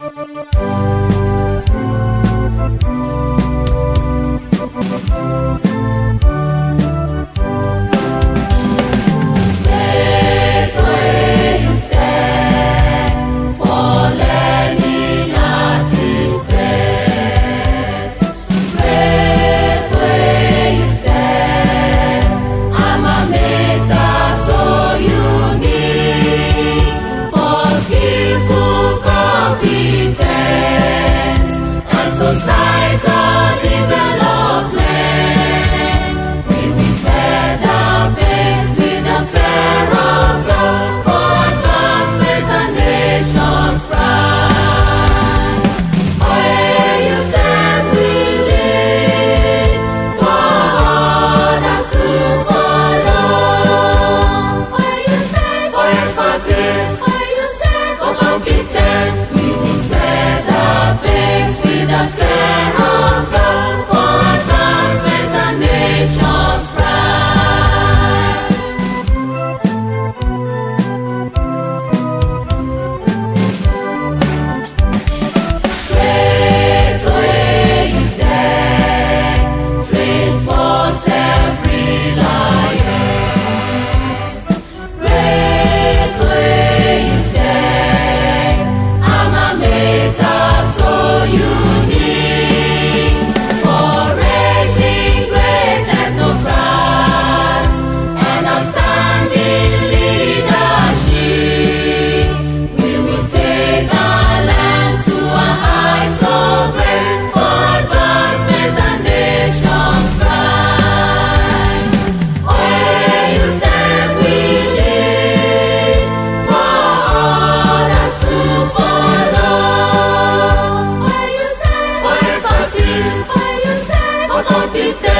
Música be